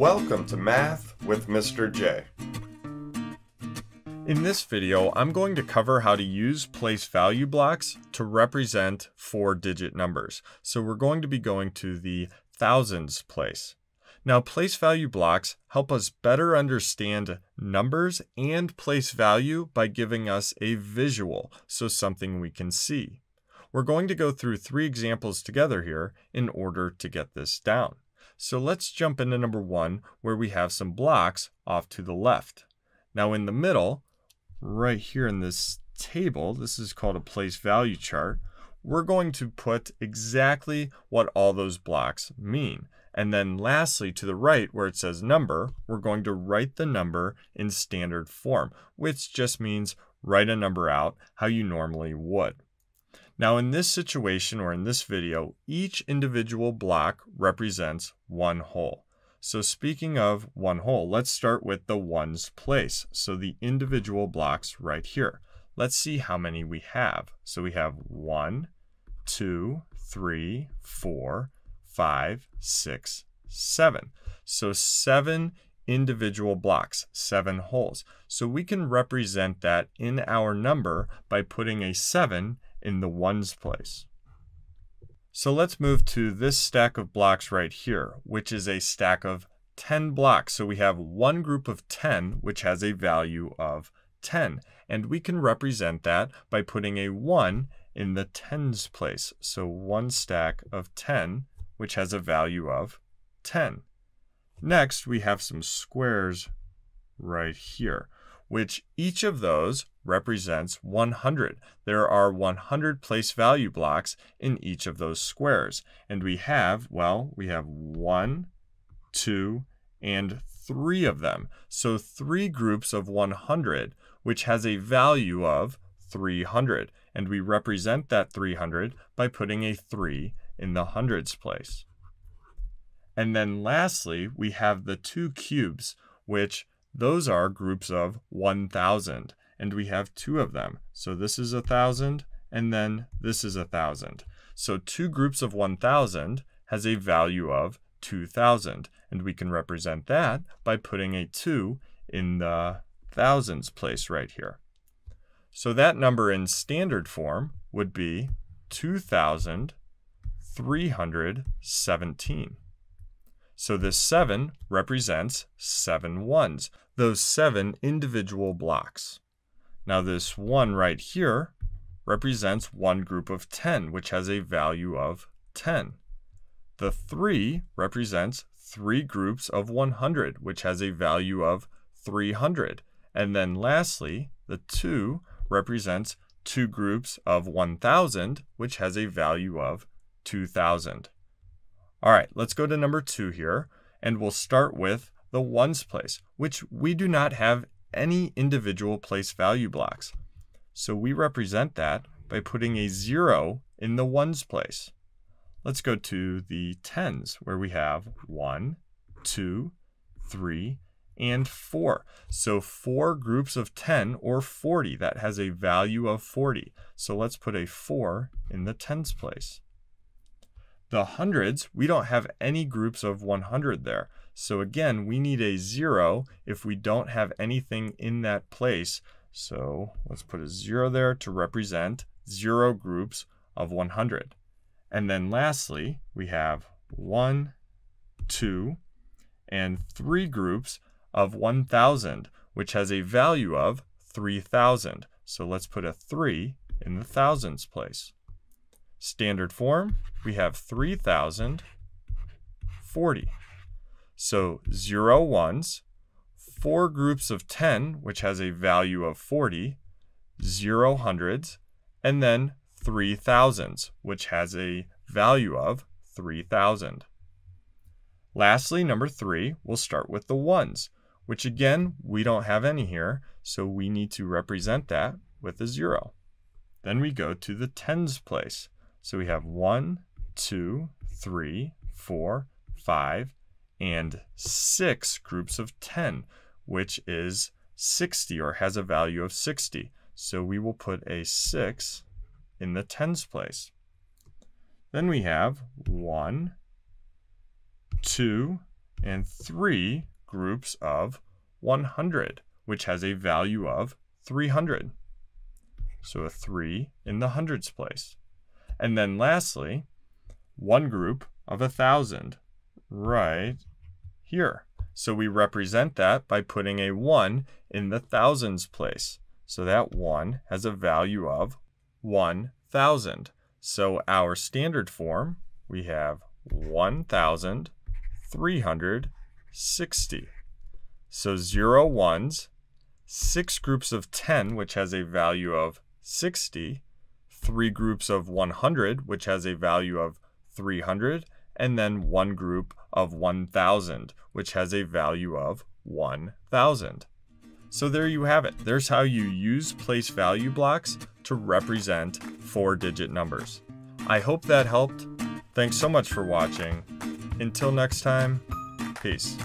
Welcome to Math with Mr. J. In this video, I'm going to cover how to use place value blocks to represent four-digit numbers. So we're going to be going to the thousands place. Now, place value blocks help us better understand numbers and place value by giving us a visual, so something we can see. We're going to go through three examples together here in order to get this down. So let's jump into number one, where we have some blocks off to the left. Now in the middle, right here in this table, this is called a place value chart, we're going to put exactly what all those blocks mean. And then lastly, to the right where it says number, we're going to write the number in standard form, which just means write a number out how you normally would. Now in this situation or in this video, each individual block represents one whole. So speaking of one whole, let's start with the ones place. So the individual blocks right here. Let's see how many we have. So we have one, two, three, four, five, six, seven. So seven individual blocks, seven wholes. So we can represent that in our number by putting a seven in the ones place. So let's move to this stack of blocks right here, which is a stack of 10 blocks. So we have one group of 10, which has a value of 10. And we can represent that by putting a 1 in the tens place. So one stack of 10, which has a value of 10. Next, we have some squares right here which each of those represents 100. There are 100 place value blocks in each of those squares. And we have, well, we have one, two, and three of them. So three groups of 100, which has a value of 300. And we represent that 300 by putting a 3 in the hundreds place. And then lastly, we have the two cubes, which those are groups of 1,000, and we have two of them. So this is a 1,000, and then this is a 1,000. So two groups of 1,000 has a value of 2,000, and we can represent that by putting a 2 in the thousands place right here. So that number in standard form would be 2,317. So this 7 represents seven ones, those seven individual blocks. Now this 1 right here represents one group of 10, which has a value of 10. The 3 represents three groups of 100, which has a value of 300. And then lastly, the 2 represents two groups of 1,000, which has a value of 2,000. All right, let's go to number two here, and we'll start with the ones place, which we do not have any individual place value blocks. So we represent that by putting a zero in the ones place. Let's go to the tens, where we have one, two, three, and 4. So 4 groups of 10 or 40. That has a value of 40. So let's put a 4 in the tens place. The hundreds, we don't have any groups of 100 there. So again, we need a zero if we don't have anything in that place. So let's put a zero there to represent zero groups of 100. And then lastly, we have one, two, and three groups of 1,000, which has a value of 3,000. So let's put a 3 in the thousands place. Standard form, we have 3040. So 0 ones, 4 groups of 10, which has a value of 40, 0 hundreds, and then 3 thousands, which has a value of 3,000. Lastly, number 3, we'll start with the ones, which again, we don't have any here, so we need to represent that with a 0. Then we go to the tens place. So we have one, two, three, four, five, and six groups of 10, which is 60 or has a value of 60. So we will put a 6 in the tens place. Then we have 1, 2, and three groups of 100, which has a value of 300. So a 3 in the hundreds place. And then lastly, one group of a 1,000 right here. So we represent that by putting a 1 in the thousands place. So that 1 has a value of 1,000. So our standard form, we have 1,360. So zero ones, six groups of 10, which has a value of 60, three groups of 100, which has a value of 300, and then one group of 1,000, which has a value of 1,000. So there you have it. There's how you use place value blocks to represent four digit numbers. I hope that helped. Thanks so much for watching. Until next time, peace.